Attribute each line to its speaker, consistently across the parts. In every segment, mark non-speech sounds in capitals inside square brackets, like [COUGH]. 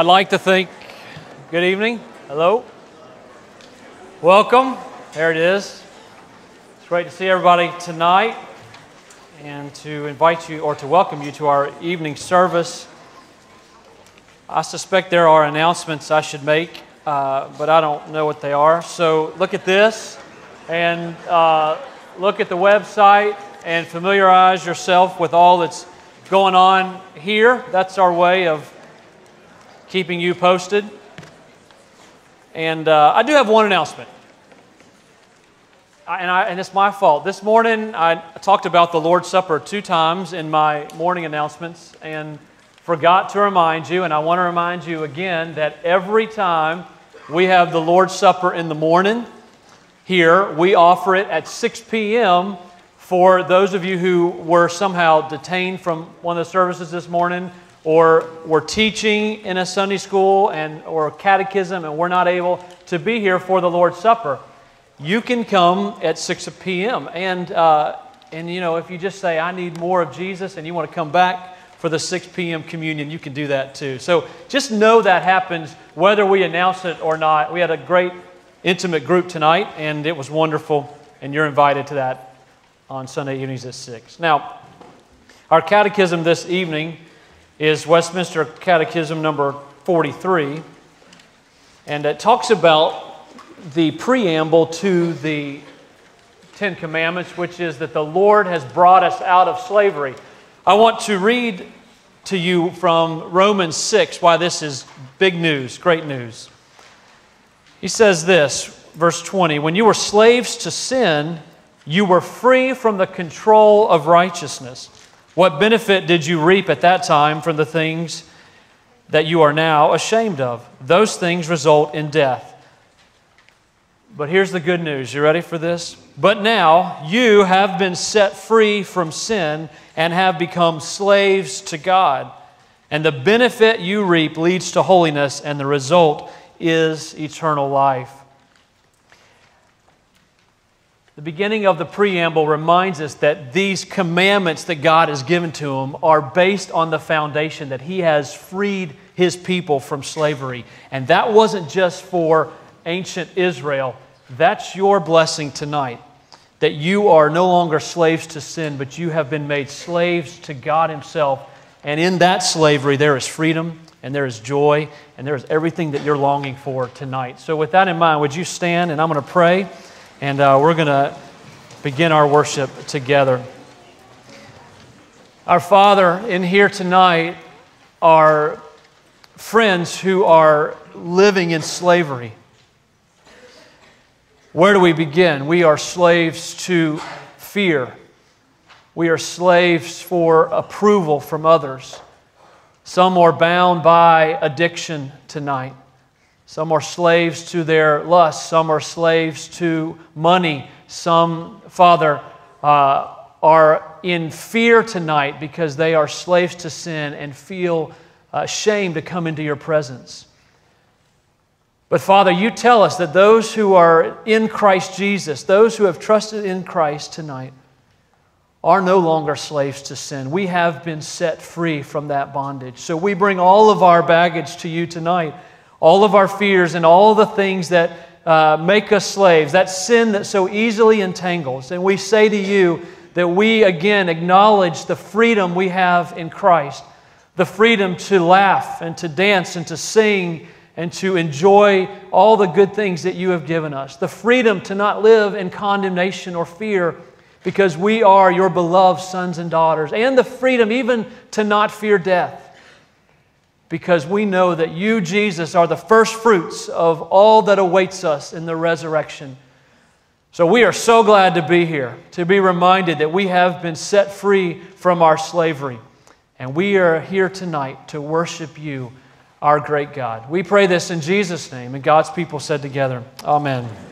Speaker 1: I'd like to think, good evening, hello, welcome, there it is. It's great to see everybody tonight and to invite you or to welcome you to our evening service. I suspect there are announcements I should make, uh, but I don't know what they are. So look at this and uh, look at the website and familiarize yourself with all that's going on here. That's our way of keeping you posted. And uh, I do have one announcement. I, and, I, and it's my fault. This morning, I talked about the Lord's Supper two times in my morning announcements and forgot to remind you. And I want to remind you again that every time we have the Lord's Supper in the morning here, we offer it at 6 p.m. for those of you who were somehow detained from one of the services this morning or we're teaching in a Sunday school and or catechism and we're not able to be here for the Lord's Supper, you can come at 6 p.m. And, uh, and you know, if you just say, I need more of Jesus and you want to come back for the 6 p.m. communion, you can do that too. So just know that happens whether we announce it or not. We had a great intimate group tonight and it was wonderful, and you're invited to that on Sunday evenings at 6. Now, our catechism this evening is Westminster Catechism number 43. And it talks about the preamble to the Ten Commandments, which is that the Lord has brought us out of slavery. I want to read to you from Romans 6 why this is big news, great news. He says this, verse 20 When you were slaves to sin, you were free from the control of righteousness. What benefit did you reap at that time from the things that you are now ashamed of? Those things result in death. But here's the good news. You ready for this? But now you have been set free from sin and have become slaves to God. And the benefit you reap leads to holiness, and the result is eternal life. The beginning of the preamble reminds us that these commandments that God has given to him are based on the foundation that he has freed his people from slavery. And that wasn't just for ancient Israel, that's your blessing tonight. That you are no longer slaves to sin, but you have been made slaves to God Himself. And in that slavery, there is freedom and there is joy and there is everything that you're longing for tonight. So, with that in mind, would you stand and I'm going to pray and uh, we're going to begin our worship together. Our Father, in here tonight are friends who are living in slavery. Where do we begin? We are slaves to fear. We are slaves for approval from others. Some are bound by addiction tonight. Some are slaves to their lusts. Some are slaves to money. Some, Father, uh, are in fear tonight because they are slaves to sin and feel uh, shame to come into your presence. But Father, you tell us that those who are in Christ Jesus, those who have trusted in Christ tonight, are no longer slaves to sin. We have been set free from that bondage. So we bring all of our baggage to you tonight all of our fears and all the things that uh, make us slaves, that sin that so easily entangles. And we say to you that we again acknowledge the freedom we have in Christ, the freedom to laugh and to dance and to sing and to enjoy all the good things that you have given us, the freedom to not live in condemnation or fear because we are your beloved sons and daughters, and the freedom even to not fear death because we know that you, Jesus, are the first fruits of all that awaits us in the resurrection. So we are so glad to be here, to be reminded that we have been set free from our slavery. And we are here tonight to worship you, our great God. We pray this in Jesus' name. And God's people said together, Amen.
Speaker 2: will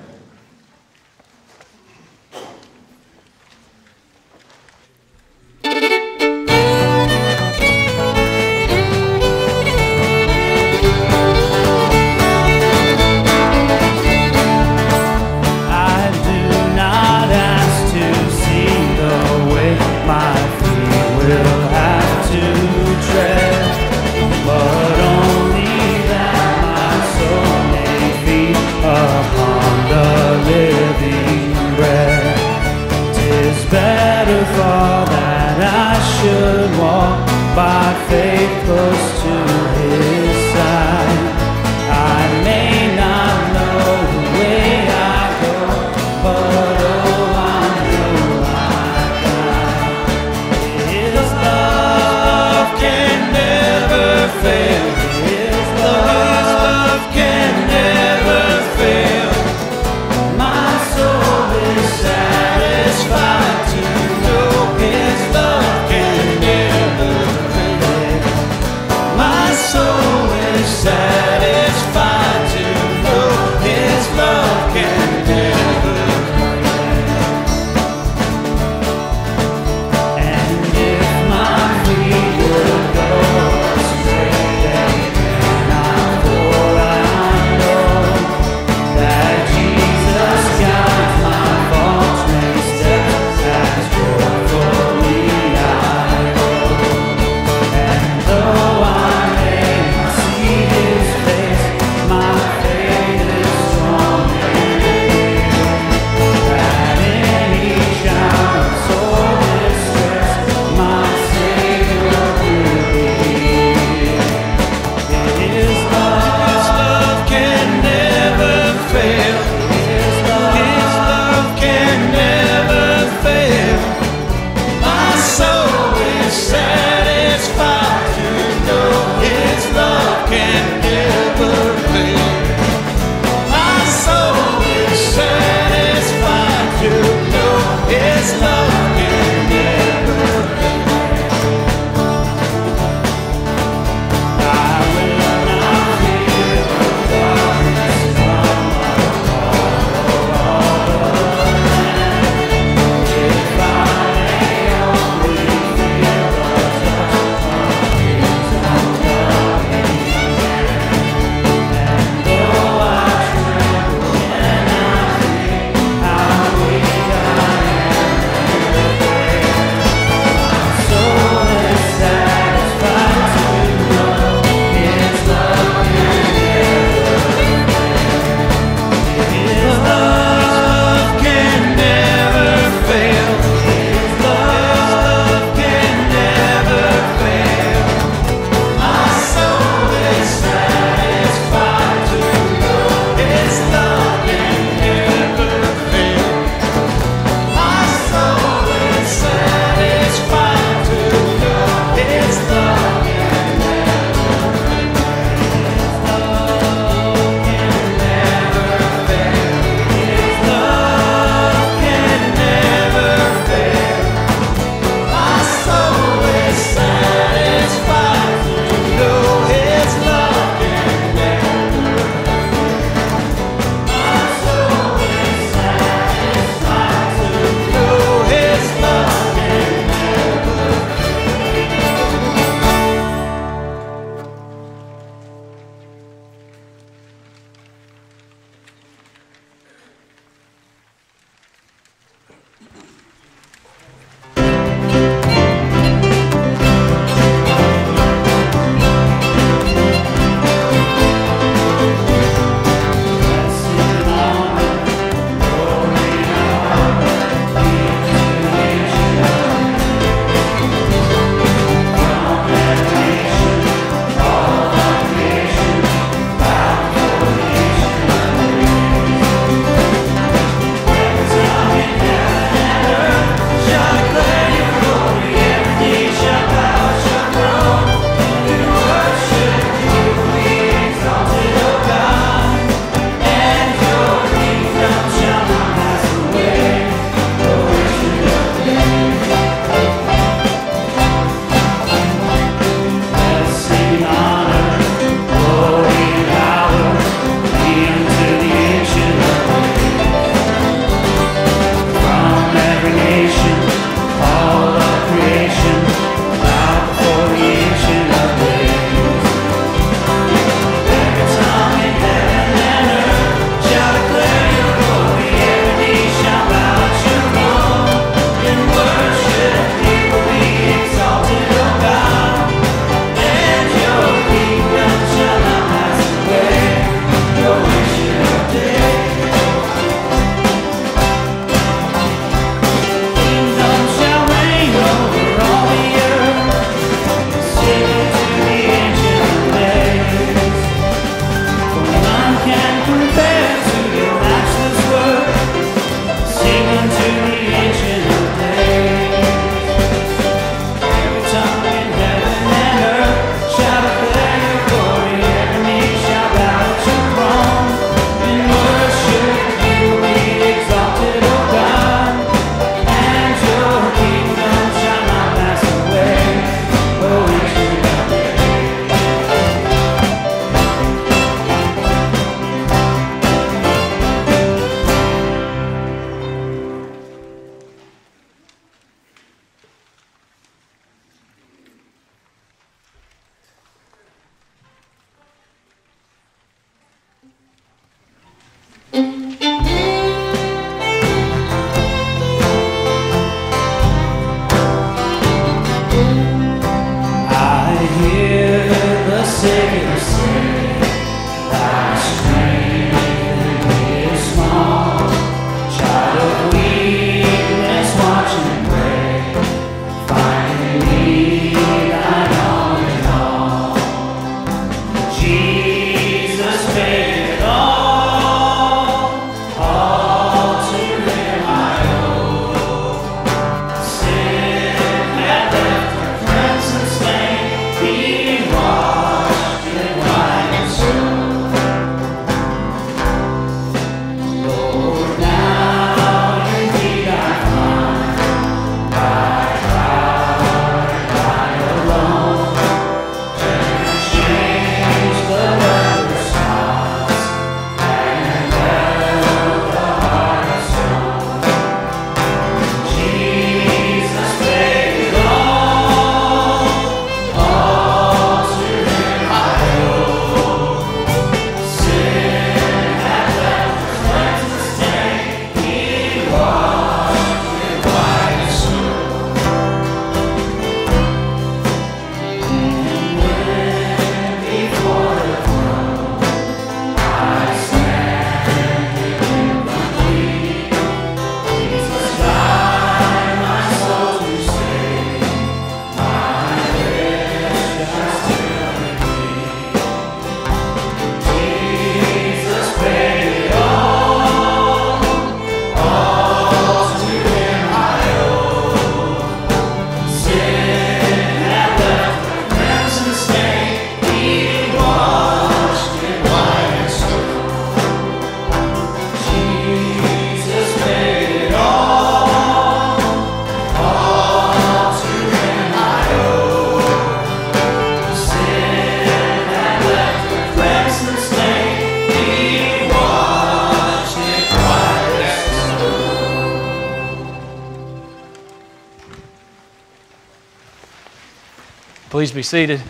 Speaker 1: Please be seated.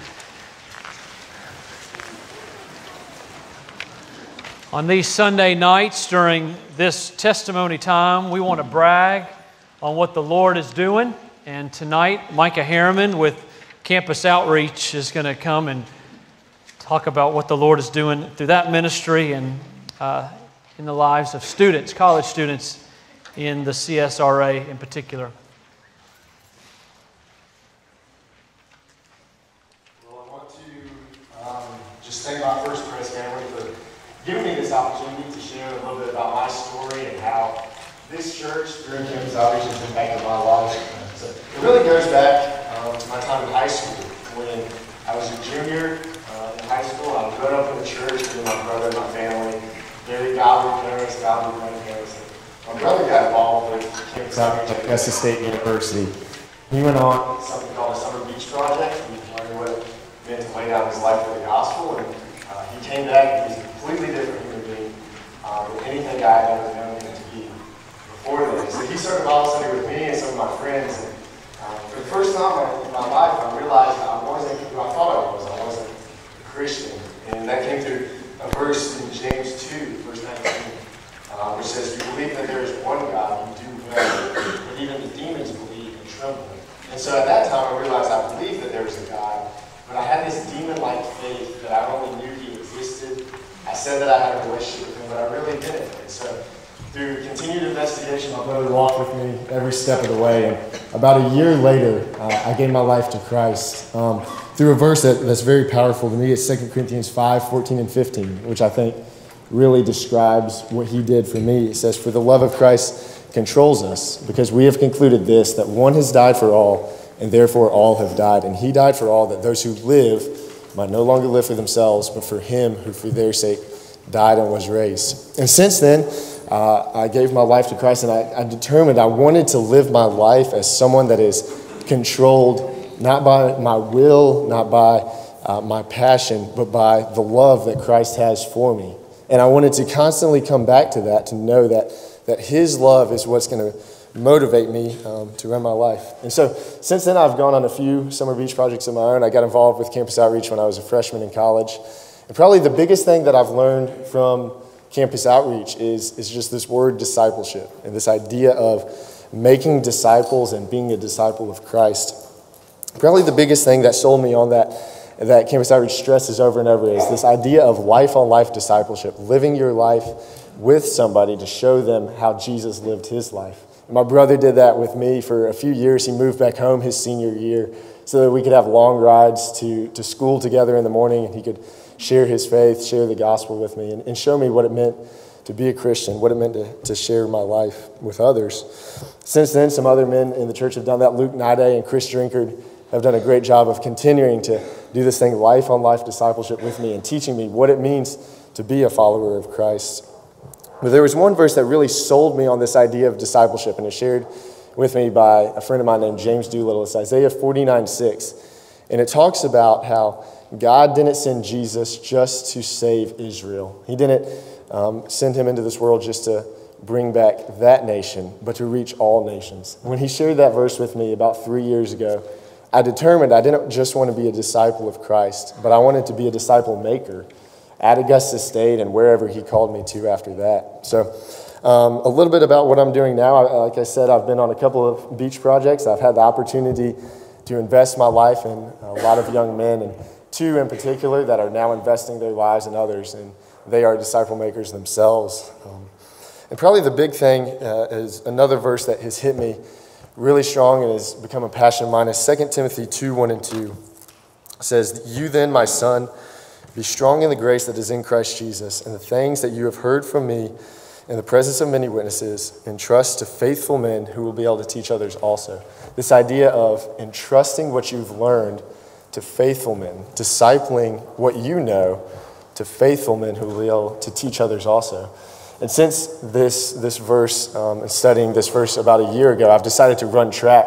Speaker 1: On these Sunday nights during this testimony time, we want to brag on what the Lord is doing. And tonight, Micah Harriman with Campus Outreach is going to come and talk about what the Lord is doing through that ministry and uh, in the lives of students, college students in the CSRA in particular.
Speaker 3: thank my First Pres family for giving me this opportunity to share a little bit about my story and how this church through Campus Outreach has impacted my life. So it really goes back um, to my time in high school when I was a junior uh, in high school. I was growing up in the church with my brother and my family. Very godly parents, godly grandparents. My brother got involved with Campus Outreach at Augusta State University. He went on something called a Summer Beach Project. He learned what it meant to lay down his life for the gospel. And he came back and he's a completely different human being um, than anything I had ever known him to be before then. So he started Bible study with me and some of my friends. And um, for the first time in my life, I realized I wasn't who I thought I was. I wasn't a Christian. And that came through a verse in James 2, verse 19, uh, which says, You believe that there is one God, you do well, but even the demons believe and tremble. And so at that time, I realized I believed that there was a God, but I had this demon-like faith that I only knew He existed. I said that I had a relationship with him, but I really didn't. And so through continued investigation, my brother walked with me every step of the way. And about a year later, uh, I gave my life to Christ um, through a verse that, that's very powerful to me. It's 2 Corinthians 5 14 and 15, which I think really describes what he did for me. It says, For the love of Christ controls us, because we have concluded this, that one has died for all, and therefore all have died. And he died for all, that those who live might no longer live for themselves, but for him who for their sake died and was raised. And since then, uh, I gave my life to Christ and I, I determined I wanted to live my life as someone that is controlled not by my will, not by uh, my passion, but by the love that Christ has for me. And I wanted to constantly come back to that to know that, that His love is what's going to motivate me um, to run my life. And so since then, I've gone on a few summer beach projects of my own. I got involved with Campus Outreach when I was a freshman in college. And probably the biggest thing that I've learned from Campus Outreach is, is just this word discipleship and this idea of making disciples and being a disciple of Christ. Probably the biggest thing that sold me on that that Campus Outreach stresses over and over is this idea of life on life discipleship, living your life with somebody to show them how Jesus lived his life. My brother did that with me for a few years. He moved back home his senior year so that we could have long rides to, to school together in the morning and he could share his faith, share the gospel with me, and, and show me what it meant to be a Christian, what it meant to, to share my life with others. Since then, some other men in the church have done that. Luke Nide and Chris Drinkard have done a great job of continuing to do this thing, life on life discipleship with me, and teaching me what it means to be a follower of Christ. But there was one verse that really sold me on this idea of discipleship, and it's shared with me by a friend of mine named James Doolittle. It's Isaiah 49 6. And it talks about how God didn't send Jesus just to save Israel, He didn't um, send him into this world just to bring back that nation, but to reach all nations. When he shared that verse with me about three years ago, I determined I didn't just want to be a disciple of Christ, but I wanted to be a disciple maker at Augusta State and wherever he called me to after that. So, um, a little bit about what I'm doing now. Like I said, I've been on a couple of beach projects. I've had the opportunity to invest my life in a lot of young men, and two in particular that are now investing their lives in others, and they are disciple makers themselves. Um, and probably the big thing uh, is another verse that has hit me really strong and has become a passion of mine is 2 Timothy 2 1 and 2. It says, You then, my son, be strong in the grace that is in Christ Jesus, and the things that you have heard from me in the presence of many witnesses, entrust to faithful men who will be able to teach others also. This idea of entrusting what you've learned to faithful men, discipling what you know to faithful men who will to teach others also. And since this, this verse, um, and studying this verse about a year ago, I've decided to run track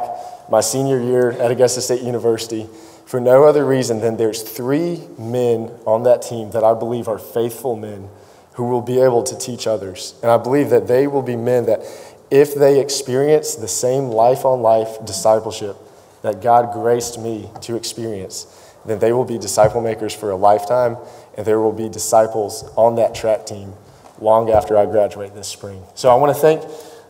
Speaker 3: my senior year at Augusta State University for no other reason than there's three men on that team that I believe are faithful men who will be able to teach others. And I believe that they will be men that, if they experience the same life on life discipleship that God graced me to experience, then they will be disciple makers for a lifetime, and there will be disciples on that track team long after I graduate this spring. So I want to thank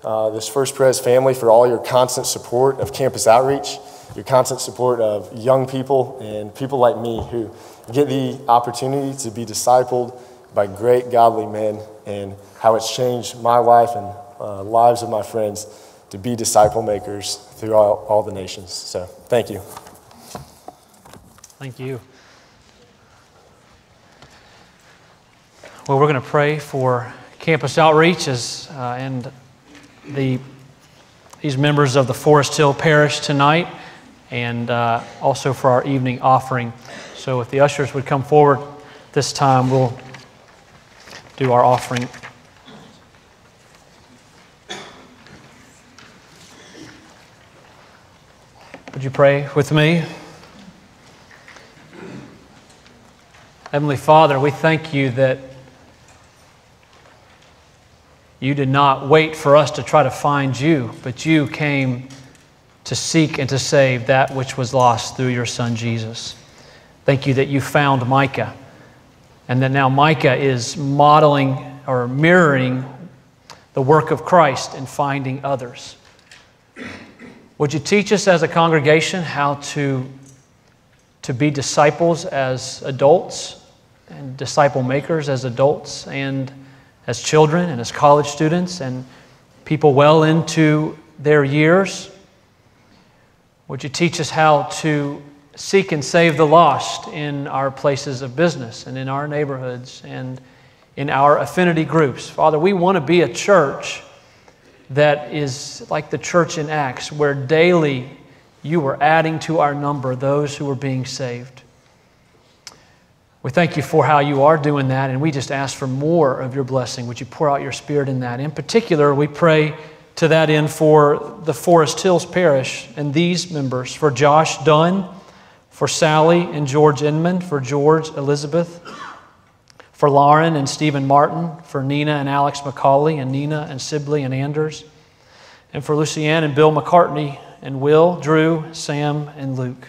Speaker 3: uh, this First Pres family for all your constant support of campus outreach, your constant support of young people and people like me who get the opportunity to be discipled by great godly men and how it's changed my life and uh, lives of my friends to be disciple makers through all, all the nations. So thank you.
Speaker 1: Thank you. Well, we're going to pray for campus outreach as, uh, and the, these members of the Forest Hill Parish tonight, and uh, also for our evening offering. So, if the ushers would come forward this time, we'll do our offering. Would you pray with me? Heavenly Father, we thank you that you did not wait for us to try to find you, but you came to seek and to save that which was lost through your Son Jesus. Thank you that you found Micah, and that now Micah is modeling or mirroring the work of Christ in finding others. Would you teach us as a congregation how to, to be disciples as adults and disciple makers as adults and as children and as college students and people well into their years? Would you teach us how to seek and save the lost in our places of business and in our neighborhoods and in our affinity groups? Father, we want to be a church that is like the church in Acts, where daily you were adding to our number those who were being saved. We thank you for how you are doing that, and we just ask for more of your blessing. Would you pour out your spirit in that? In particular, we pray to that end for the Forest Hills Parish and these members for Josh Dunn, for Sally and George Inman, for George Elizabeth, for Lauren and Stephen Martin, for Nina and Alex McCauley, and Nina and Sibley and Anders, and for Lucianne and Bill McCartney, and Will, Drew, Sam, and Luke.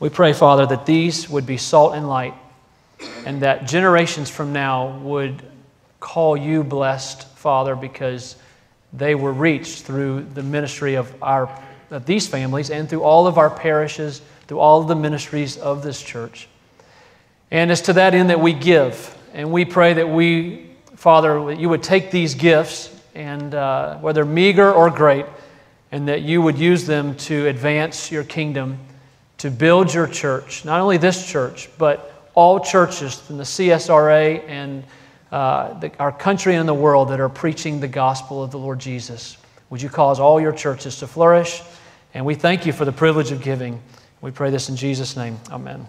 Speaker 1: We pray, Father, that these would be salt and light and that generations from now would call you blessed, Father, because they were reached through the ministry of, our, of these families and through all of our parishes, through all of the ministries of this church. And it's to that end that we give. And we pray that we, Father, that you would take these gifts, and uh, whether meager or great, and that you would use them to advance your kingdom, to build your church, not only this church, but all churches in the CSRA and uh, the, our country and the world that are preaching the gospel of the Lord Jesus. Would you cause all your churches to flourish? And we thank you for the privilege of giving. We pray this in Jesus' name. Amen.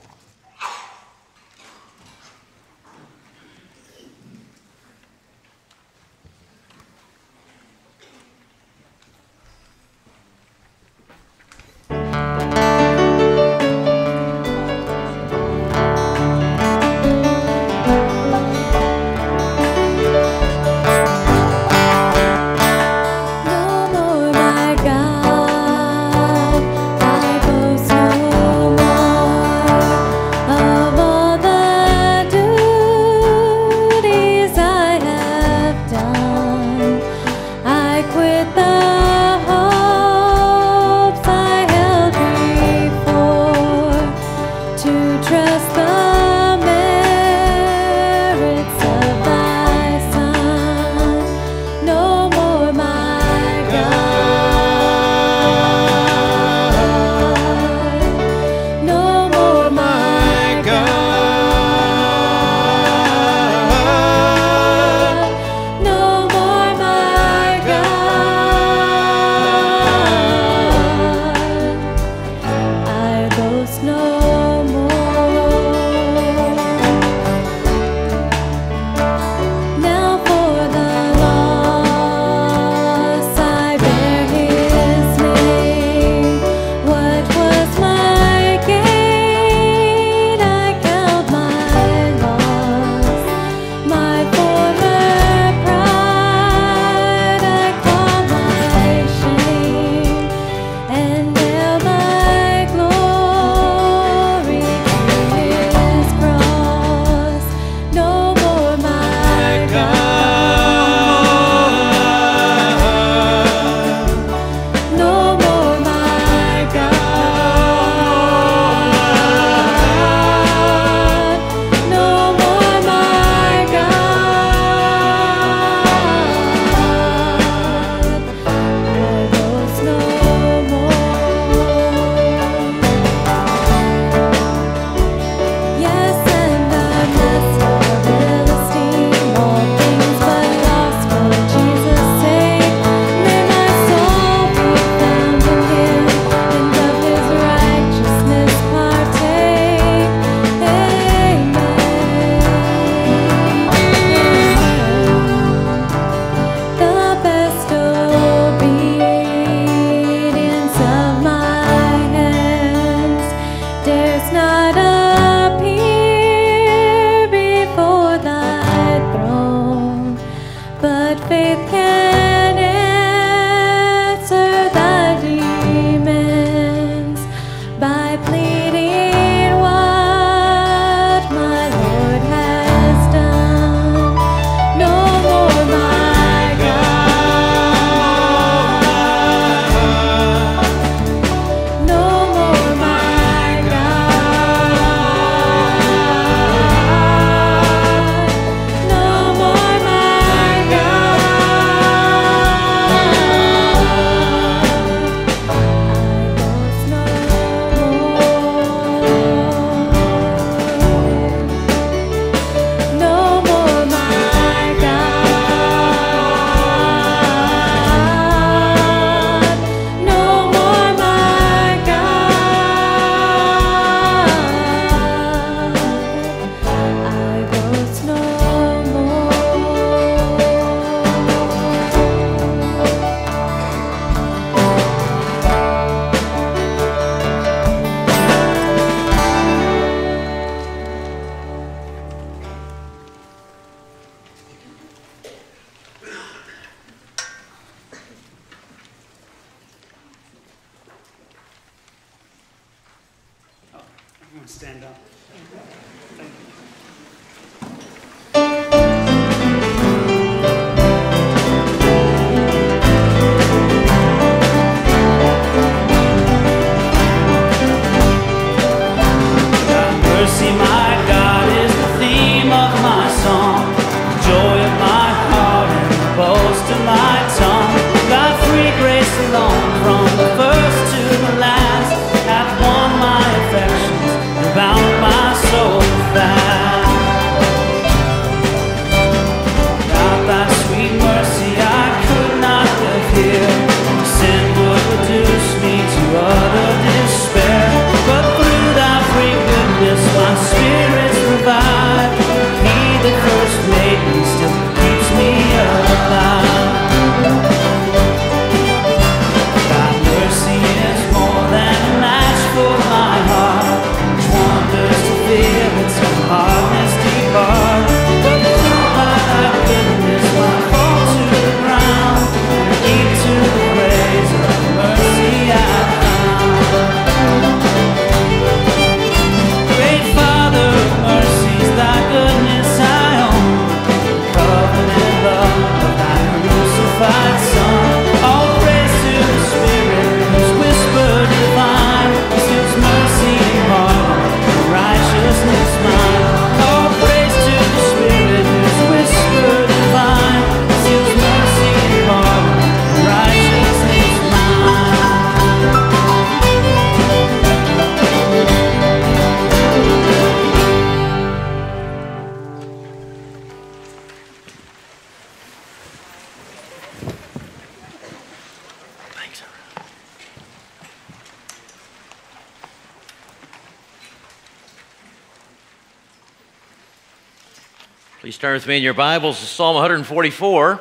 Speaker 4: With me in your Bibles to Psalm 144.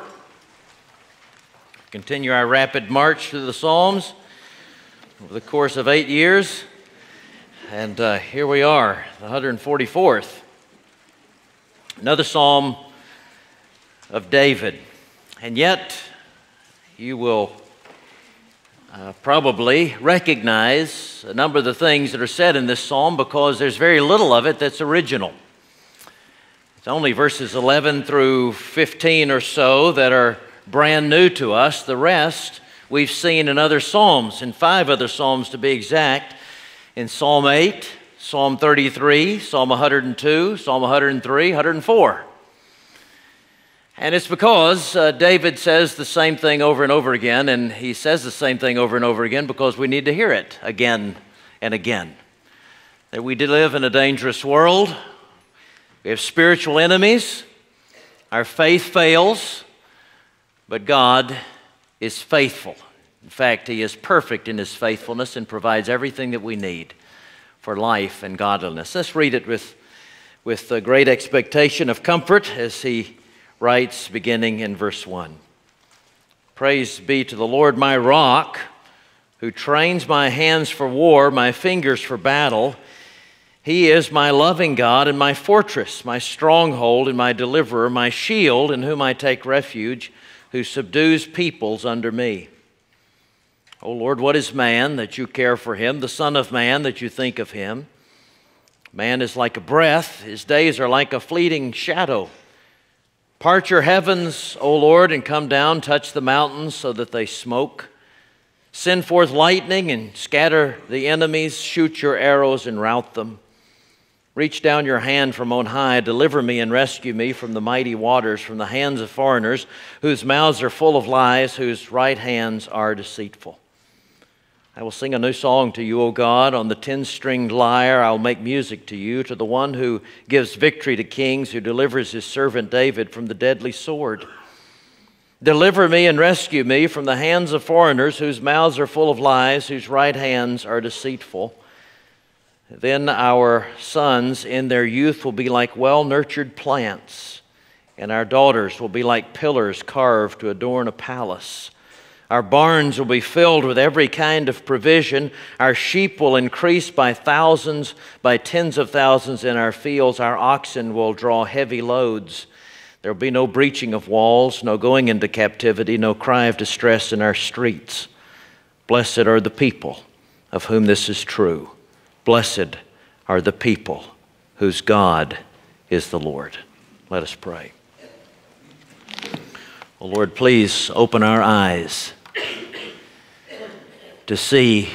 Speaker 4: Continue our rapid march through the Psalms over the course of eight years. And uh, here we are, the 144th. Another psalm of David. And yet, you will uh, probably recognize a number of the things that are said in this psalm because there's very little of it that's original. It's only verses 11 through 15 or so that are brand new to us. The rest we've seen in other Psalms, in five other Psalms to be exact. In Psalm 8, Psalm 33, Psalm 102, Psalm 103, 104. And it's because uh, David says the same thing over and over again, and he says the same thing over and over again because we need to hear it again and again. That we live in a dangerous world, we have spiritual enemies. Our faith fails, but God is faithful. In fact, He is perfect in His faithfulness and provides everything that we need for life and godliness. Let's read it with, with a great expectation of comfort as He writes, beginning in verse 1. Praise be to the Lord, my rock, who trains my hands for war, my fingers for battle. He is my loving God and my fortress, my stronghold and my deliverer, my shield in whom I take refuge, who subdues peoples under me. O Lord, what is man that you care for him, the Son of Man that you think of him? Man is like a breath, his days are like a fleeting shadow. Part your heavens, O Lord, and come down, touch the mountains so that they smoke. Send forth lightning and scatter the enemies, shoot your arrows and rout them. Reach down your hand from on high, deliver me and rescue me from the mighty waters, from the hands of foreigners, whose mouths are full of lies, whose right hands are deceitful. I will sing a new song to you, O God. On the ten stringed lyre, I'll make music to you, to the one who gives victory to kings, who delivers his servant David from the deadly sword. Deliver me and rescue me from the hands of foreigners, whose mouths are full of lies, whose right hands are deceitful. Then our sons in their youth will be like well nurtured plants, and our daughters will be like pillars carved to adorn a palace. Our barns will be filled with every kind of provision. Our sheep will increase by thousands, by tens of thousands in our fields. Our oxen will draw heavy loads. There will be no breaching of walls, no going into captivity, no cry of distress in our streets. Blessed are the people of whom this is true. Blessed are the people whose God is the Lord. Let us pray. Oh Lord, please open our eyes to see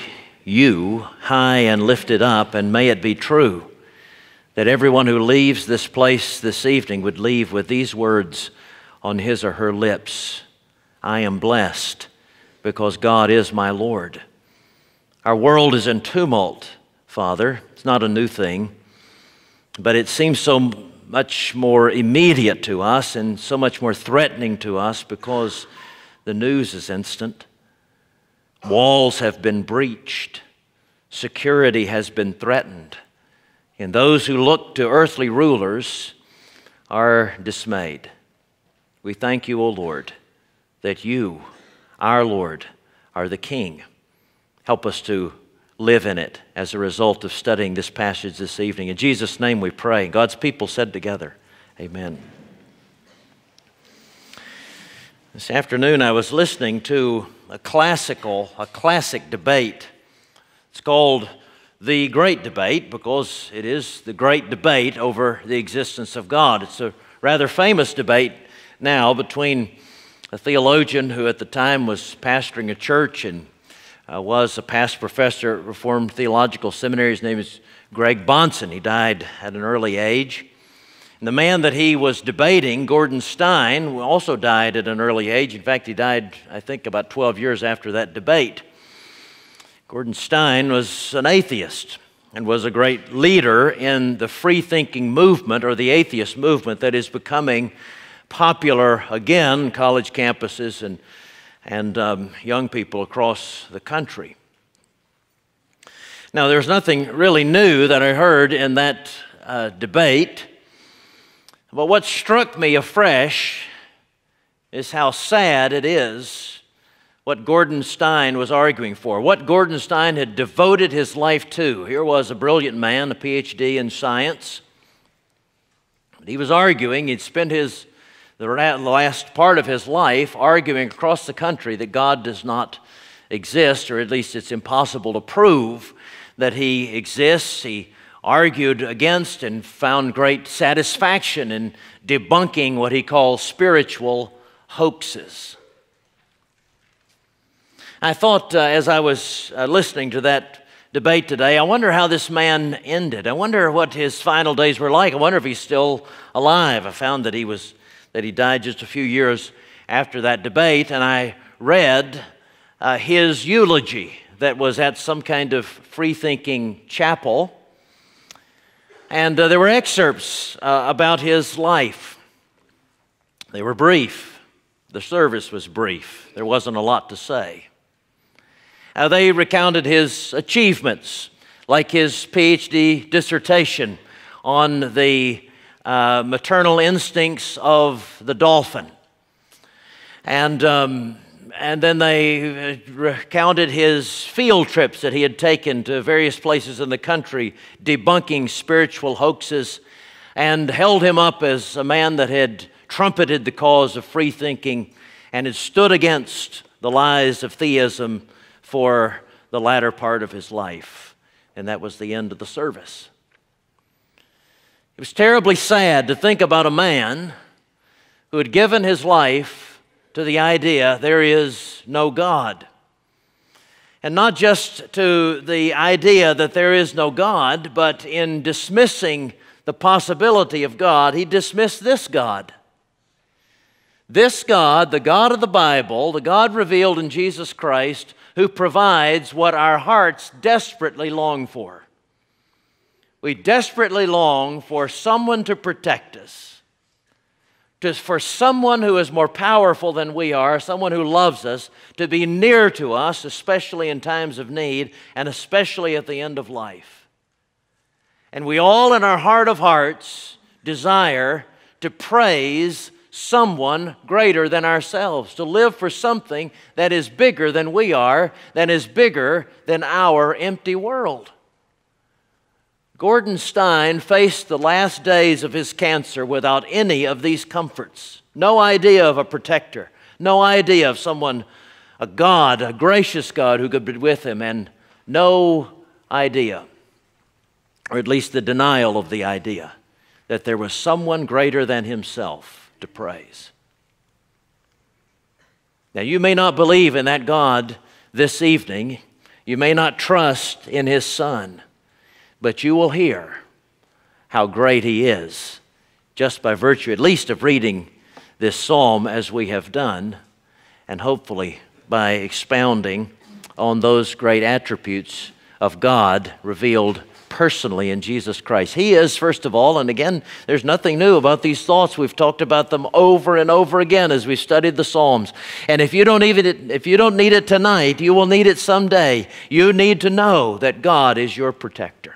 Speaker 4: you high and lifted up, and may it be true that everyone who leaves this place this evening would leave with these words on his or her lips I am blessed because God is my Lord. Our world is in tumult, Father. It's not a new thing, but it seems so much more immediate to us and so much more threatening to us because the news is instant. Walls have been breached, security has been threatened, and those who look to earthly rulers are dismayed. We thank you, O Lord, that you, our Lord, are the King. Help us to live in it as a result of studying this passage this evening. In Jesus' name we pray. God's people said together, Amen. This afternoon I was listening to a classical, a classic debate. It's called the Great Debate because it is the great debate over the existence of God. It's a rather famous debate now between a theologian who at the time was pastoring a church and uh, was a past professor at Reformed Theological Seminary. His name is Greg Bahnsen. He died at an early age. And the man that he was debating, Gordon Stein, also died at an early age. In fact, he died, I think, about 12 years after that debate. Gordon Stein was an atheist and was a great leader in the free thinking movement or the atheist movement that is becoming popular again, college campuses and, and um, young people across the country. Now, there's nothing really new that I heard in that uh, debate. But what struck me afresh is how sad it is what Gordon Stein was arguing for, what Gordon Stein had devoted his life to. Here was a brilliant man, a PhD in science. He was arguing, he'd spent his, the last part of his life arguing across the country that God does not exist, or at least it's impossible to prove that he exists. He argued against and found great satisfaction in debunking what he calls spiritual hoaxes. I thought uh, as I was uh, listening to that debate today, I wonder how this man ended. I wonder what his final days were like. I wonder if he's still alive. I found that he was that he died just a few years after that debate, and I read uh, his eulogy that was at some kind of free thinking chapel and uh, there were excerpts uh, about his life. They were brief. The service was brief. There wasn't a lot to say. Uh, they recounted his achievements, like his PhD dissertation on the uh, maternal instincts of the dolphin. And um, and then they recounted his field trips that he had taken to various places in the country, debunking spiritual hoaxes, and held him up as a man that had trumpeted the cause of free thinking and had stood against the lies of theism for the latter part of his life. And that was the end of the service. It was terribly sad to think about a man who had given his life to the idea there is no God. And not just to the idea that there is no God, but in dismissing the possibility of God, he dismissed this God. This God, the God of the Bible, the God revealed in Jesus Christ, who provides what our hearts desperately long for. We desperately long for someone to protect us, to, for someone who is more powerful than we are, someone who loves us, to be near to us, especially in times of need and especially at the end of life. And we all, in our heart of hearts, desire to praise someone greater than ourselves, to live for something that is bigger than we are, that is bigger than our empty world. Gordon Stein faced the last days of his cancer without any of these comforts. No idea of a protector, no idea of someone, a God, a gracious God who could be with him, and no idea, or at least the denial of the idea, that there was someone greater than himself to praise. Now, you may not believe in that God this evening, you may not trust in his Son but you will hear how great He is just by virtue, at least, of reading this psalm as we have done, and hopefully by expounding on those great attributes of God revealed personally in Jesus Christ. He is, first of all, and again, there's nothing new about these thoughts. We've talked about them over and over again as we studied the Psalms. And if you don't even if you don't need it tonight, you will need it someday. You need to know that God is your protector.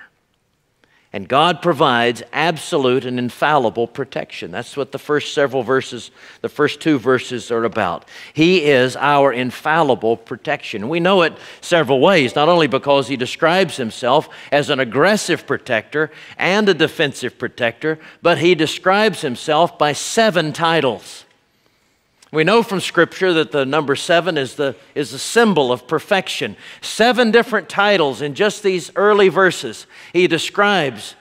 Speaker 4: And God provides absolute and infallible protection. That's what the first several verses, the first two verses are about. He is our infallible protection. We know it several ways, not only because he describes himself as an aggressive protector and a defensive protector, but he describes himself by seven titles. We know from Scripture that the number seven is the, is a symbol of perfection. Seven different titles in just these early verses he describes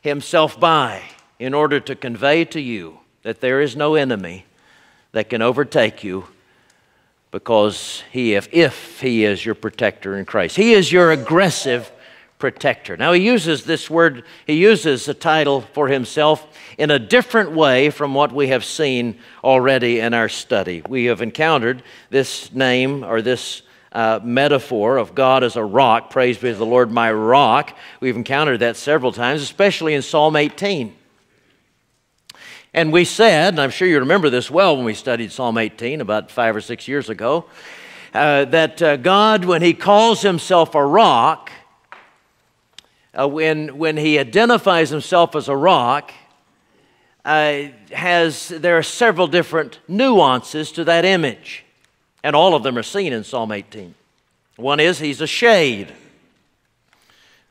Speaker 4: himself by in order to convey to you that there is no enemy that can overtake you because he, if, if he is your protector in Christ. He is your aggressive protector. Now, he uses this word, he uses the title for himself in a different way from what we have seen already in our study. We have encountered this name or this uh, metaphor of God as a rock. Praise be to the Lord, my rock. We've encountered that several times, especially in Psalm 18. And we said, and I'm sure you remember this well when we studied Psalm 18 about five or six years ago, uh, that uh, God, when He calls Himself a rock, uh, when, when he identifies himself as a rock, uh, has, there are several different nuances to that image, and all of them are seen in Psalm 18. One is he's a shade.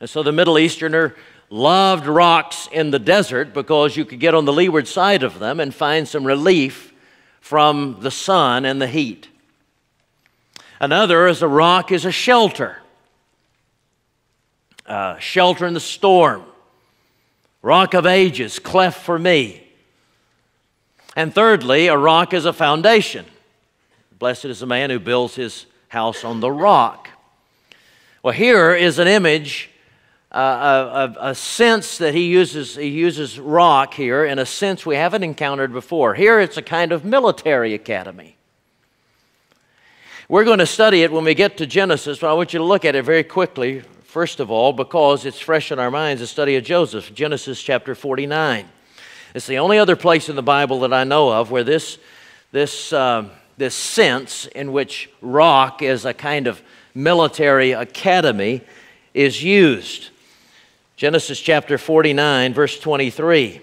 Speaker 4: And so the Middle Easterner loved rocks in the desert because you could get on the leeward side of them and find some relief from the sun and the heat. Another is a rock is a shelter uh, shelter in the storm, rock of ages, cleft for me. And thirdly, a rock is a foundation. Blessed is the man who builds his house on the rock. Well, here is an image, uh, a, a, sense that he uses. He uses rock here in a sense we haven't encountered before. Here it's a kind of military academy. We're going to study it when we get to Genesis, but I want you to look at it very quickly First of all, because it's fresh in our minds, the study of Joseph, Genesis chapter 49. It's the only other place in the Bible that I know of where this, this, uh, this sense in which rock is a kind of military academy is used. Genesis chapter 49, verse 23.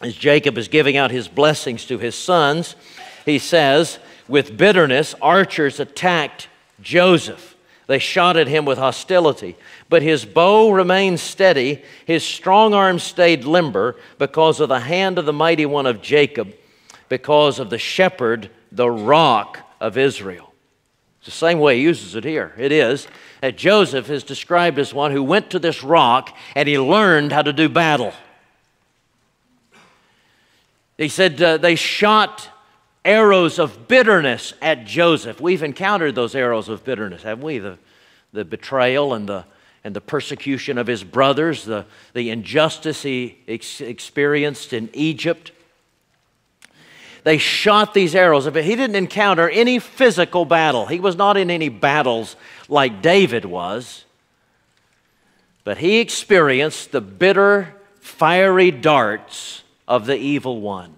Speaker 4: As Jacob is giving out his blessings to his sons, he says, With bitterness, archers attacked Joseph. They shot at him with hostility. But his bow remained steady, his strong arm stayed limber because of the hand of the mighty one of Jacob, because of the shepherd the rock of Israel. It's the same way he uses it here. It is that Joseph is described as one who went to this rock and he learned how to do battle. He said uh, they shot arrows of bitterness at Joseph. We've encountered those arrows of bitterness, haven't we? The, the betrayal and the, and the persecution of his brothers, the, the injustice he ex- experienced in Egypt. They shot these arrows. But he didn't encounter any physical battle. He was not in any battles like David was. But he experienced the bitter, fiery darts of the evil one.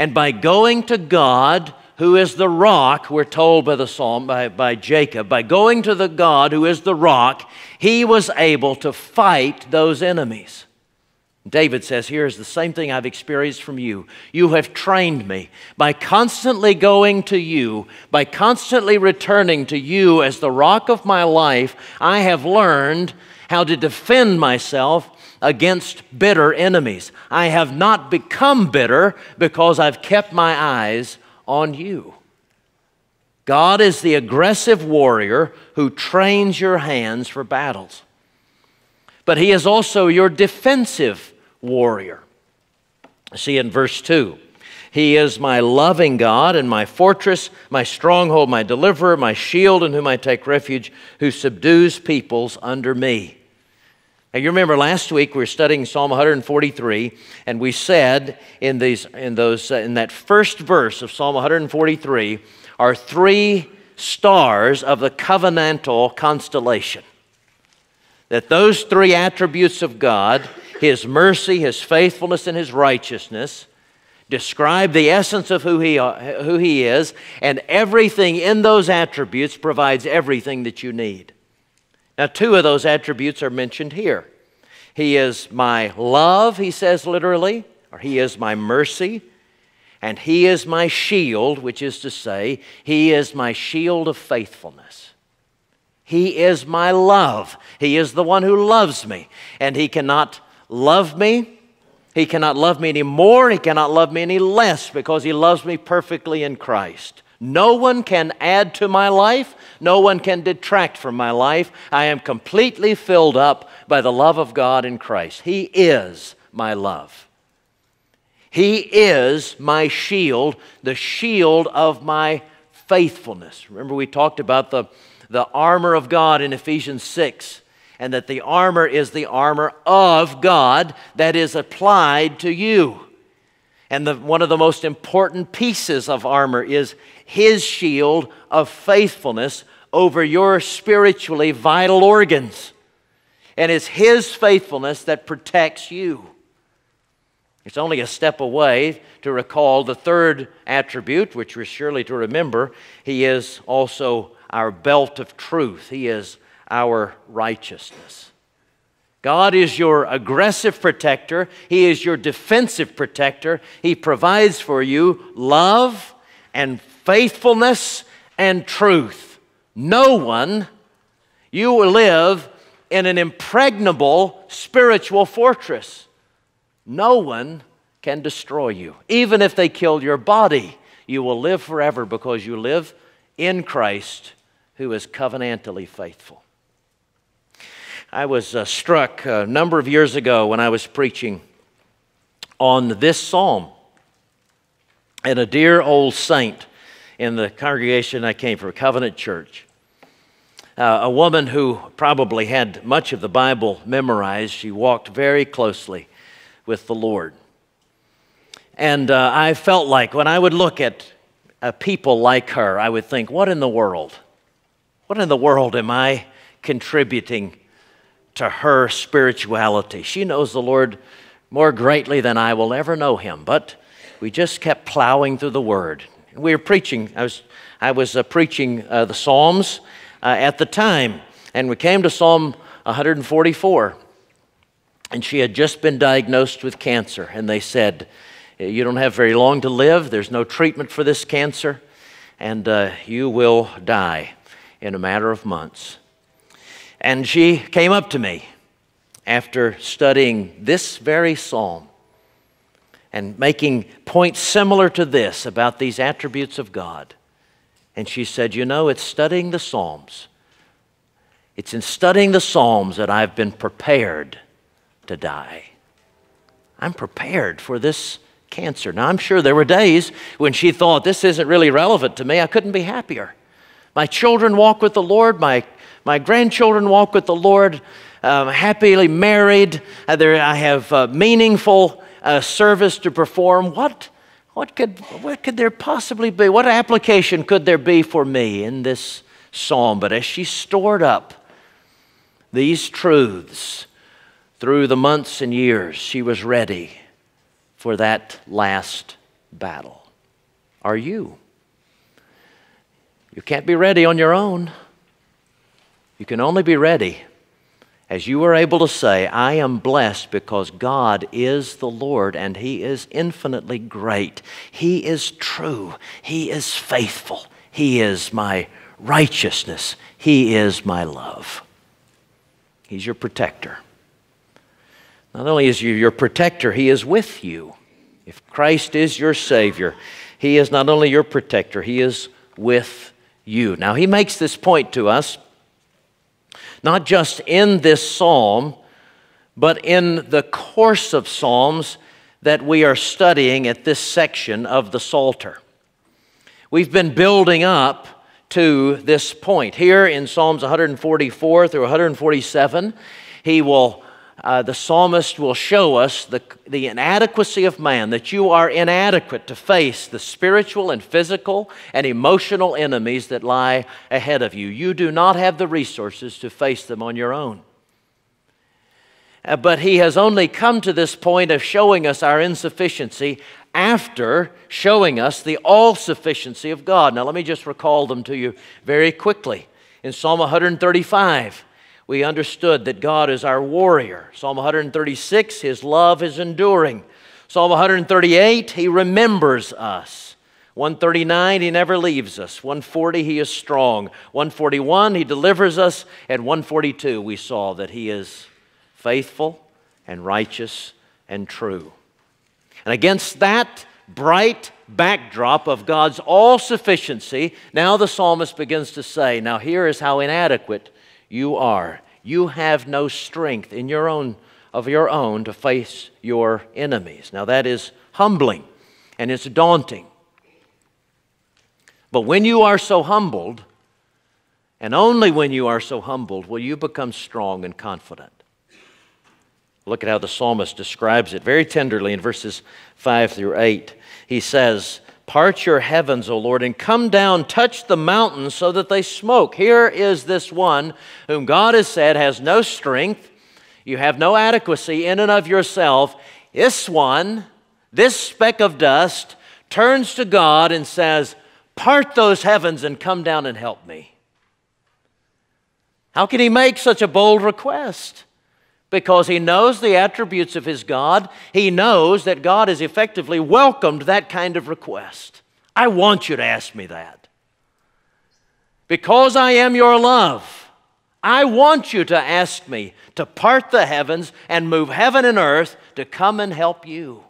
Speaker 4: And by going to God, who is the rock, we're told by the psalm, by, by Jacob, by going to the God who is the rock, he was able to fight those enemies. David says, Here's the same thing I've experienced from you. You have trained me. By constantly going to you, by constantly returning to you as the rock of my life, I have learned how to defend myself against bitter enemies. I have not become bitter because I've kept my eyes on you. God is the aggressive warrior who trains your hands for battles. But He is also your defensive warrior. See in verse 2. He is my loving God and my fortress, my stronghold, my deliverer, my shield in whom I take refuge, who subdues peoples under me. Now, you remember last week we were studying Psalm 143, and we said in, these, in, those, uh, in that first verse of Psalm 143 are three stars of the covenantal constellation. That those three attributes of God, His mercy, His faithfulness, and His righteousness, describe the essence of who he, who he is, and everything in those attributes provides everything that you need. Now, two of those attributes are mentioned here. He is my love, he says literally, or He is my mercy, and He is my shield, which is to say, He is my shield of faithfulness. He is my love. He is the one who loves me, and He cannot love me. He cannot love me any more, He cannot love me any less because He loves me perfectly in Christ. No one can add to my life. No one can detract from my life. I am completely filled up by the love of God in Christ. He is my love. He is my shield, the shield of my faithfulness. Remember, we talked about the, the armor of God in Ephesians 6, and that the armor is the armor of God that is applied to you. And the, one of the most important pieces of armor is his shield of faithfulness over your spiritually vital organs. And it's his faithfulness that protects you. It's only a step away to recall the third attribute, which we're surely to remember. He is also our belt of truth, He is our righteousness. God is your aggressive protector, He is your defensive protector. He provides for you love and faithfulness and truth. No one, you will live in an impregnable spiritual fortress. No one can destroy you. Even if they kill your body, you will live forever because you live in Christ who is covenantally faithful. I was uh, struck a number of years ago when I was preaching on this psalm. And a dear old saint in the congregation I came from, Covenant Church, uh, a woman who probably had much of the Bible memorized, she walked very closely with the Lord. And uh, I felt like when I would look at uh, people like her, I would think, what in the world? What in the world am I contributing to her spirituality. She knows the Lord more greatly than I will ever know him, but we just kept plowing through the Word. We were preaching, I was, I was uh, preaching uh, the Psalms uh, at the time, and we came to Psalm 144, and she had just been diagnosed with cancer, and they said, You don't have very long to live, there's no treatment for this cancer, and uh, you will die in a matter of months. And she came up to me after studying this very psalm and making points similar to this about these attributes of God. And she said, You know, it's studying the Psalms. It's in studying the Psalms that I've been prepared to die. I'm prepared for this cancer. Now, I'm sure there were days when she thought, This isn't really relevant to me. I couldn't be happier. My children walk with the Lord, my, my grandchildren walk with the Lord, um, happily married. Uh, I have uh, meaningful uh, service to perform. What, what, could, what could there possibly be? What application could there be for me in this psalm? But as she stored up these truths through the months and years, she was ready for that last battle. Are you? You can't be ready on your own. You can only be ready as you are able to say, I am blessed because God is the Lord and He is infinitely great. He is true. He is faithful. He is my righteousness. He is my love. He's your protector. Not only is he your protector, He is with you. If Christ is your Savior, He is not only your protector, He is with you. Now, He makes this point to us not just in this psalm, but in the course of psalms that we are studying at this section of the Psalter. We've been building up to this point. Here in Psalms 144 through 147, he will uh, the psalmist will show us the, the inadequacy of man, that you are inadequate to face the spiritual and physical and emotional enemies that lie ahead of you. You do not have the resources to face them on your own. Uh, but he has only come to this point of showing us our insufficiency after showing us the all sufficiency of God. Now, let me just recall them to you very quickly. In Psalm 135, we understood that God is our warrior. Psalm 136, His love is enduring. Psalm 138, He remembers us. 139, He never leaves us. 140, He is strong. 141, He delivers us. And 142, we saw that He is faithful and righteous and true. And against that bright backdrop of God's all sufficiency, now the psalmist begins to say, Now here is how inadequate you are. You have no strength in your own of your own to face your enemies. Now that is humbling and it's daunting. But when you are so humbled, and only when you are so humbled will you become strong and confident. Look at how the psalmist describes it very tenderly in verses 5 through 8. He says, Part your heavens, O Lord, and come down, touch the mountains so that they smoke. Here is this one whom God has said has no strength. You have no adequacy in and of yourself. This one, this speck of dust, turns to God and says, Part those heavens and come down and help me. How can he make such a bold request? Because he knows the attributes of his God. He knows that God has effectively welcomed that kind of request. I want you to ask me that. Because I am your love, I want you to ask me to part the heavens and move heaven and earth to come and help you.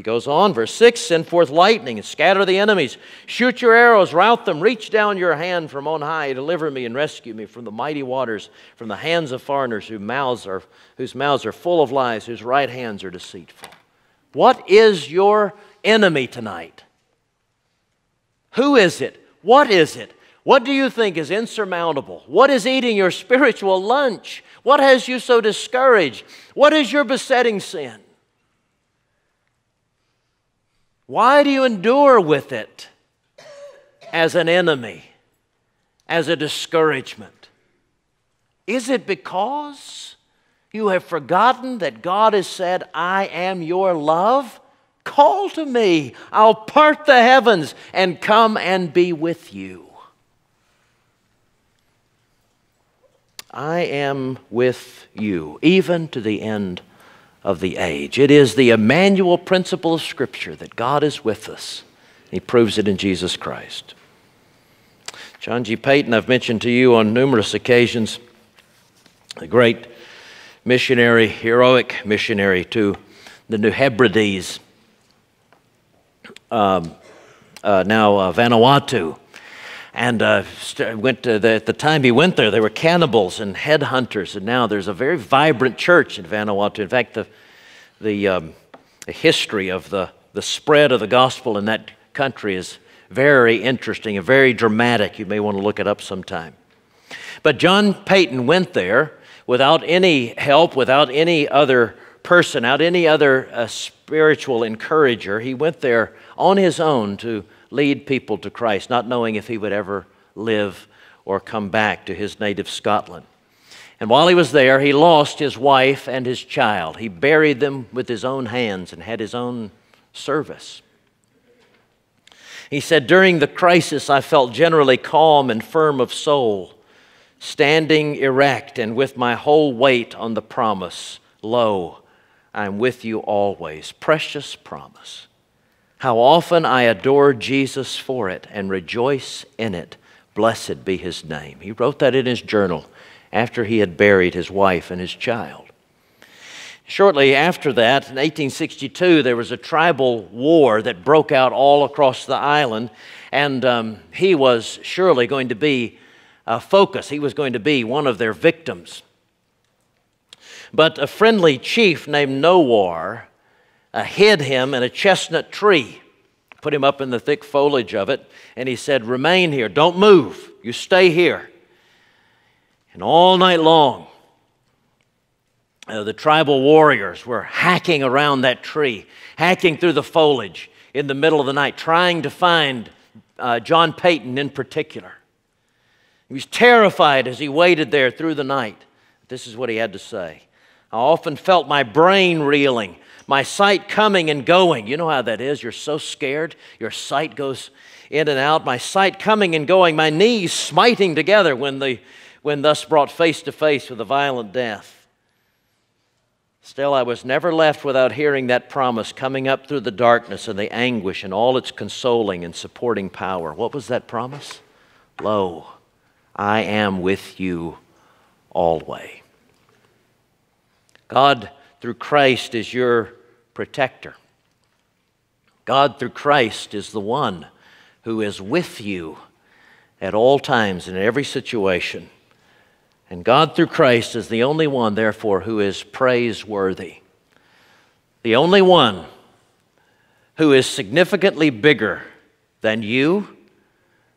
Speaker 4: He goes on, verse 6 Send forth lightning and scatter the enemies. Shoot your arrows, rout them, reach down your hand from on high. Deliver me and rescue me from the mighty waters, from the hands of foreigners whose mouths are, whose mouths are full of lies, whose right hands are deceitful. What is your enemy tonight? Who is it? What is it? What do you think is insurmountable? What is eating your spiritual lunch? What has you so discouraged? What is your besetting sin? Why do you endure with it as an enemy, as a discouragement? Is it because you have forgotten that God has said, I am your love? Call to me. I'll part the heavens and come and be with you. I am with you, even to the end of the age. It is the Emmanuel principle of Scripture that God is with us. He proves it in Jesus Christ. John G. Paton, I've mentioned to you on numerous occasions, a great missionary, heroic missionary to the New Hebrides, um, uh, now uh, Vanuatu. And uh, went the, at the time he went there, there were cannibals and headhunters, and now there's a very vibrant church in Vanuatu. In fact, the, the, um, the history of the, the spread of the gospel in that country is very interesting and very dramatic. You may want to look it up sometime. But John Paton went there without any help, without any other person, without any other uh, spiritual encourager. He went there on his own to lead people to Christ, not knowing if he would ever live or come back to his native Scotland. And while he was there, he lost his wife and his child. He buried them with his own hands and had his own service. He said, During the crisis, I felt generally calm and firm of soul, standing erect and with my whole weight on the promise Lo, I am with you always. Precious promise. How often I adore Jesus for it and rejoice in it. Blessed be his name. He wrote that in his journal after he had buried his wife and his child. Shortly after that, in 1862, there was a tribal war that broke out all across the island, and um, he was surely going to be a focus. He was going to be one of their victims. But a friendly chief named Nowar uh, hid him in a chestnut tree, put him up in the thick foliage of it, and he said, Remain here, don't move, you stay here. And all night long, uh, the tribal warriors were hacking around that tree, hacking through the foliage in the middle of the night, trying to find uh, John Paton in particular. He was terrified as he waited there through the night. This is what he had to say. I often felt my brain reeling, my sight coming and going. You know how that is. You're so scared, your sight goes in and out. My sight coming and going, my knees smiting together when, the, when thus brought face to face with a violent death. Still, I was never left without hearing that promise coming up through the darkness and the anguish and all its consoling and supporting power. What was that promise? Lo, I am with you always. God, through Christ, is your protector. God, through Christ, is the one who is with you at all times in every situation. And God, through Christ, is the only one, therefore, who is praiseworthy. The only one who is significantly bigger than you,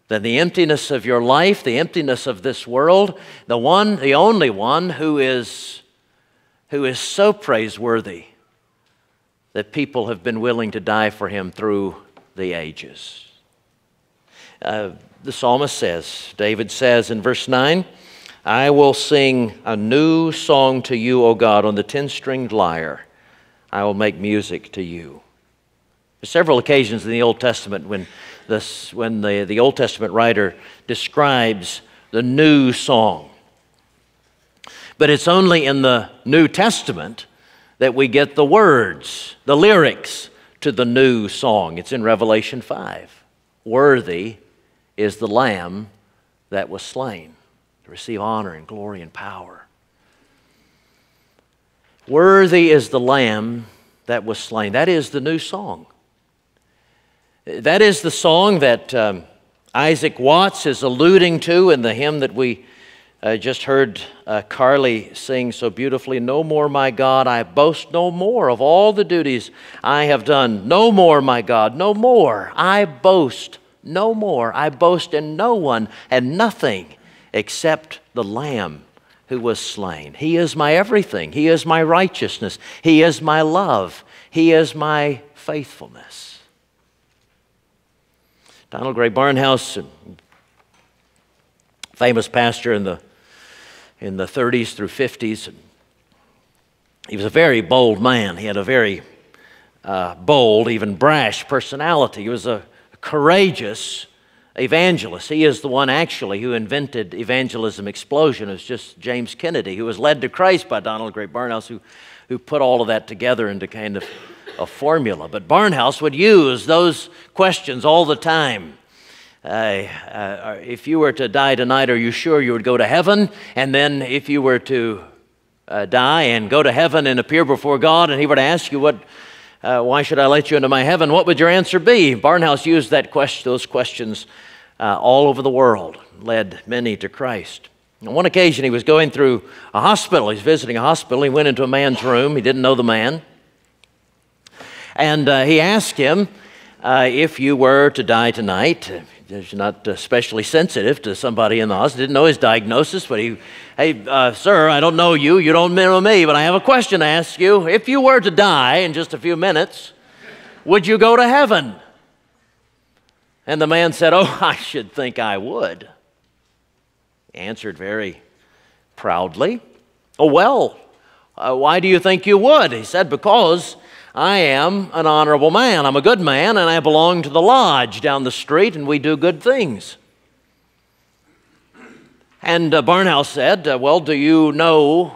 Speaker 4: than the emptiness of your life, the emptiness of this world, the one, the only one who is, who is so praiseworthy that people have been willing to die for him through the ages. Uh, the psalmist says, David says in verse 9, I will sing a new song to you, O God, on the ten stringed lyre. I will make music to you. There's several occasions in the Old Testament when, this, when the, the Old Testament writer describes the new song. But it's only in the New Testament that we get the words, the lyrics to the new song. It's in Revelation 5. Worthy is the Lamb that was slain to receive honor and glory and power. Worthy is the Lamb that was slain. That is the new song. That is the song that um, Isaac Watts is alluding to in the hymn that we uh, just heard uh, Carly sing so beautifully. No more, my God, I boast no more of all the duties I have done. No more, my God, no more. I boast no more. I boast in no one and nothing except the Lamb who was slain. He is my everything. He is my righteousness. He is my love. He is my faithfulness. Donald Grey Barnhouse, famous pastor in the, in the 30s through 50s, he was a very bold man. He had a very uh, bold, even brash personality. He was a courageous evangelist. He is the one actually who invented evangelism explosion. It was just James Kennedy, who was led to Christ by Donald Grey Barnhouse, who, who put all of that together into kind of a formula. But Barnhouse would use those questions all the time. Uh, uh, if you were to die tonight, are you sure you would go to heaven? And then if you were to uh, die and go to heaven and appear before God, and He were to ask you, what, uh, why should I let you into my heaven? What would your answer be? Barnhouse used that question, those questions uh, all over the world, led many to Christ. On one occasion, he was going through a hospital. He's visiting a hospital. He went into a man's room. He didn't know the man. And uh, he asked him, if you were to die tonight, he's not especially sensitive to somebody in the hospital, didn't know his diagnosis, but he, hey, uh, sir, I don't know you, you don't know me, but I have a question to ask you. If you were to die in just a few minutes, would you go to heaven? And the man said, Oh, [LAUGHS] I should think I would. He answered very proudly, Oh, well, uh, why do you think you would? He said, Because I am an honorable man. I'm a good man, and I belong to the lodge down the street, and we do good things. And uh, Barnhouse said, uh, Well, do you know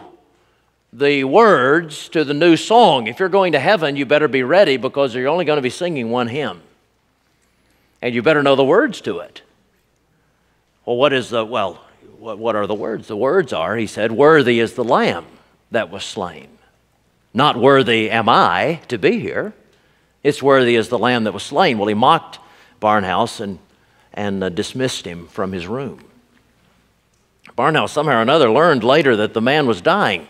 Speaker 4: the words to the new song? If you're going to heaven, you better be ready because you're only going to be singing one hymn. And you better know the words to it. Well, what is the, well, what, what are the words? The words are, he said, Worthy is the Lamb that was slain. Not worthy am I to be here. It's worthy as the lamb that was slain. Well, he mocked Barnhouse and, and uh, dismissed him from his room. Barnhouse somehow or another learned later that the man was dying.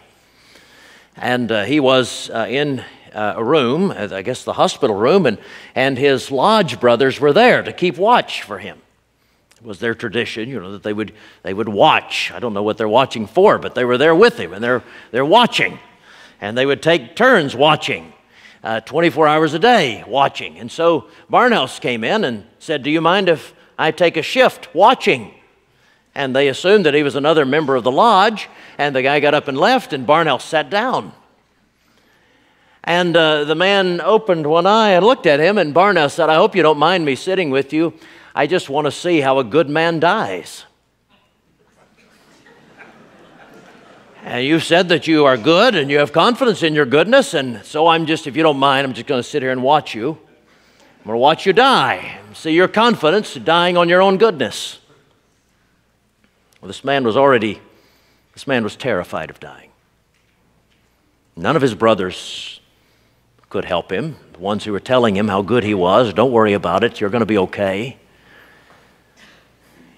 Speaker 4: And uh, he was uh, in uh, a room, uh, I guess the hospital room, and, and his lodge brothers were there to keep watch for him. It was their tradition, you know, that they would, they would watch. I don't know what they're watching for, but they were there with him, and they're, they're watching and they would take turns watching. Uh, 24 hours a day watching. And so Barnhouse came in and said, Do you mind if I take a shift watching? And they assumed that he was another member of the lodge, and the guy got up and left, and Barnhouse sat down. And uh, the man opened one eye and looked at him, and Barnhouse said, I hope you don't mind me sitting with you. I just want to see how a good man dies. And you've said that you are good and you have confidence in your goodness, and so I'm just, if you don't mind, I'm just going to sit here and watch you. I'm going to watch you die. See your confidence dying on your own goodness. Well, this man was already, this man was terrified of dying. None of his brothers could help him. The ones who were telling him how good he was, don't worry about it, you're going to be okay.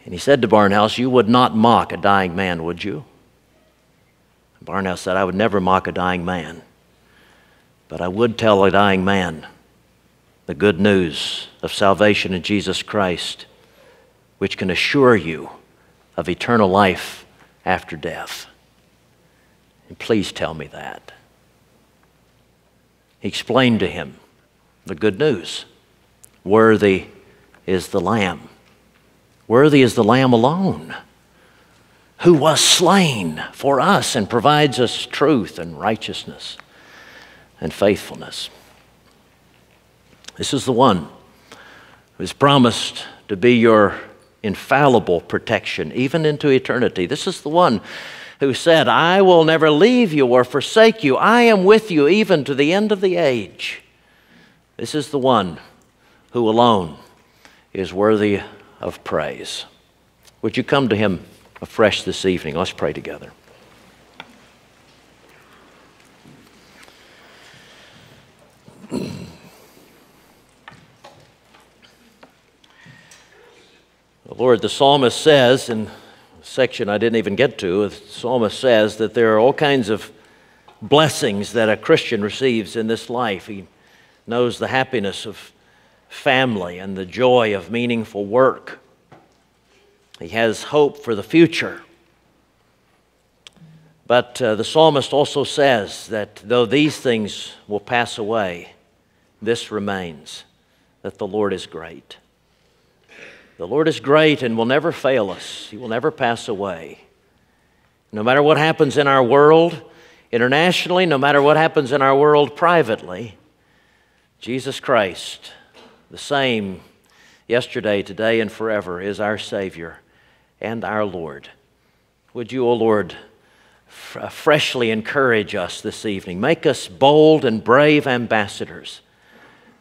Speaker 4: And he said to Barnhouse, You would not mock a dying man, would you? Barnhouse said, I would never mock a dying man, but I would tell a dying man the good news of salvation in Jesus Christ, which can assure you of eternal life after death. And please tell me that. He explained to him the good news. Worthy is the Lamb. Worthy is the Lamb alone who was slain for us and provides us truth and righteousness and faithfulness. This is the one who is promised to be your infallible protection, even into eternity. This is the one who said, I will never leave you or forsake you. I am with you even to the end of the age. This is the one who alone is worthy of praise. Would you come to him afresh this evening? Let's pray together. Lord, the psalmist says, in a section I didn't even get to, the psalmist says that there are all kinds of blessings that a Christian receives in this life. He knows the happiness of family and the joy of meaningful work. He has hope for the future. But uh, the psalmist also says that though these things will pass away, this remains that the Lord is great. The Lord is great and will never fail us, He will never pass away. No matter what happens in our world, internationally, no matter what happens in our world privately, Jesus Christ, the same yesterday, today, and forever, is our Savior and our Lord. Would you, O oh Lord, f- uh, freshly encourage us this evening? Make us bold and brave ambassadors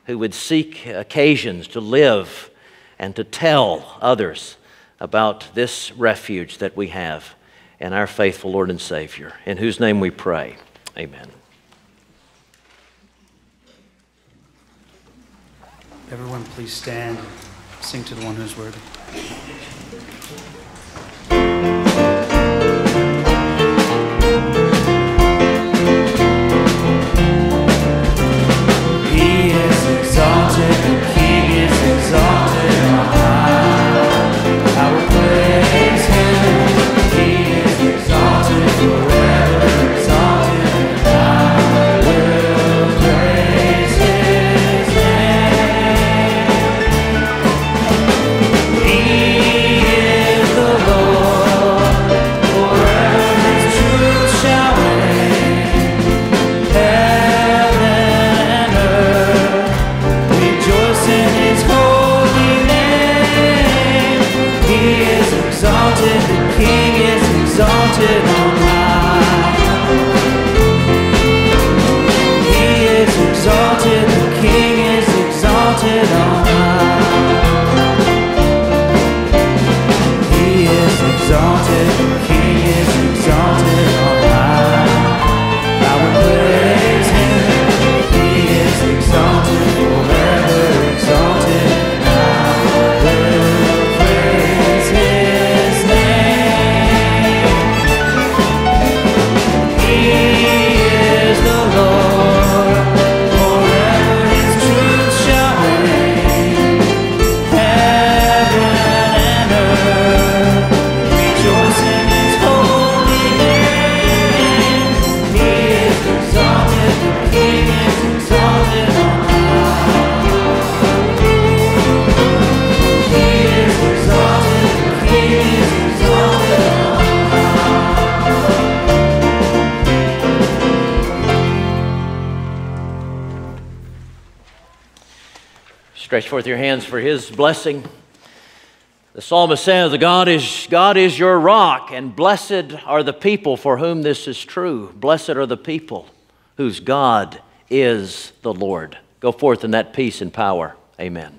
Speaker 4: who would seek occasions to live and to tell others about this refuge that we have and our faithful Lord and Savior, in whose name we pray. Amen.
Speaker 2: Everyone, please stand and sing to the one who's worthy.
Speaker 4: with your hands for his blessing. The psalmist says, God is, God is your rock, and blessed are the people for whom this is true. Blessed are the people whose God is the Lord. Go forth in that peace and power. Amen.